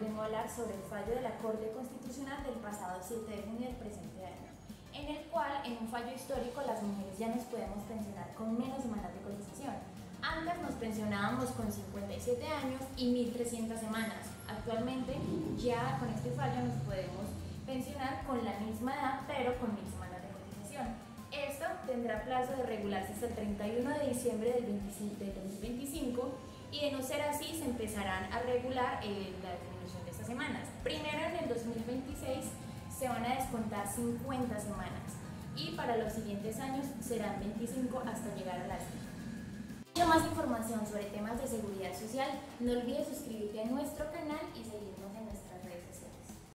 sobre el fallo de la Corte Constitucional del pasado 7 de junio del presente año, en el cual, en un fallo histórico, las mujeres ya nos podemos pensionar con menos semanas de cotización. Antes nos pensionábamos con 57 años y 1.300 semanas. Actualmente, ya con este fallo nos podemos pensionar con la misma edad, pero con 1.000 semanas de cotización. Esto tendrá plazo de regularse hasta el 31 de diciembre del, 2025 y de no ser así se empezarán a regular eh, la disminución de estas semanas. Primero en el 2026 se van a descontar 50 semanas y para los siguientes años serán 25 hasta llegar a las 100. Para más información sobre temas de seguridad social, no olvides suscribirte a nuestro canal y seguirnos